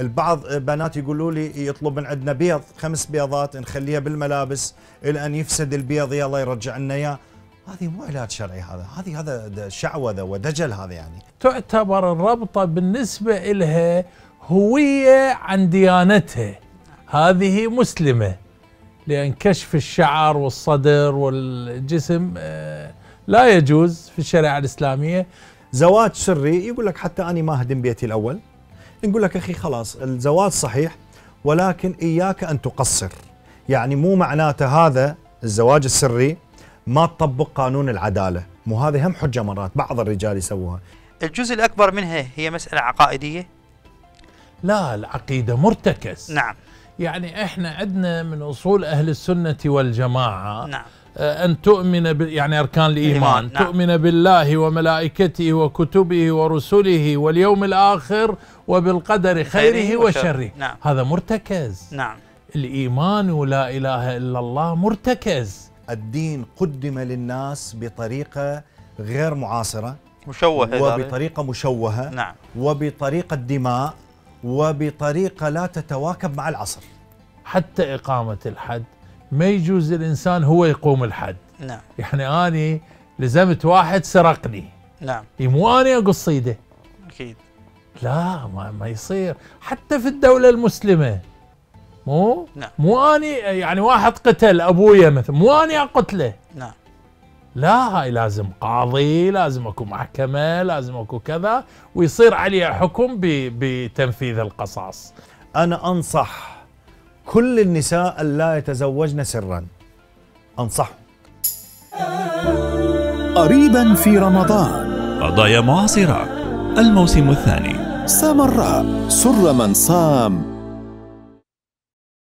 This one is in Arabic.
البعض بنات يقولوا لي يطلب من عندنا بيض خمس بيضات نخليها بالملابس إلى أن يفسد البيض يلا يرجع لنا إياه. هذه مو علاج شرعي هذا. هذه هذا شعوذة ودجل هذا يعني. تعتبر الربطة بالنسبة لها هوية عن ديانتها. هذه مسلمة لأن كشف الشعر والصدر والجسم آه، لا يجوز في الشريعة الإسلامية. زواج سري يقول لك حتى أنا ما هدم بيتي الأول. نقول لك أخي خلاص الزواج صحيح ولكن إياك أن تقصر. يعني مو معناته هذا الزواج السري ما تطبق قانون العدالة. مو هذه هم حجة مرات بعض الرجال يسووها. الجزء الأكبر منها هي مسألة عقائدية؟ لا العقيدة مرتكز. نعم. يعني إحنا عندنا من أصول أهل السنة والجماعة نعم. آه، أن تؤمن ب... يعني الإيمان. الإيمان، نعم. تؤمن بالله وملائكته وكتبه ورسله واليوم الآخر وبالقدر خيره خيره وشره. نعم. هذا مرتكز. نعم. الإيمان ولا إله إلا الله مرتكز. الدين قدم للناس بطريقة غير معاصرة. مشوه هذا. وبطريقة مشوهة. نعم. وبطريقة دماء. وبطريقة لا تتواكب مع العصر. حتى إقامة الحد. ما يجوز الانسان هو يقوم الحد. نعم. يعني أني لزمت واحد سرقني. نعم. مو أني أقص إيده. أكيد. لا ما, ما يصير. حتى في الدولة المسلمة. مو؟ نعم. مو أني يعني واحد قتل أبويا مثلا مو أني أقتله. نعم. لا هاي لازم قاضي لازم أكو محكمة لازم أكو كذا ويصير عليه حكم ب- بتنفيذ القصاص. أنا أنصح كل النساء الا يتزوجن سرا. أنصحهم. قريبا في رمضان. قضايا معاصرة. الموسم الثاني. سامراء سر من صام.